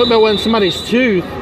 What about when somebody's tooth.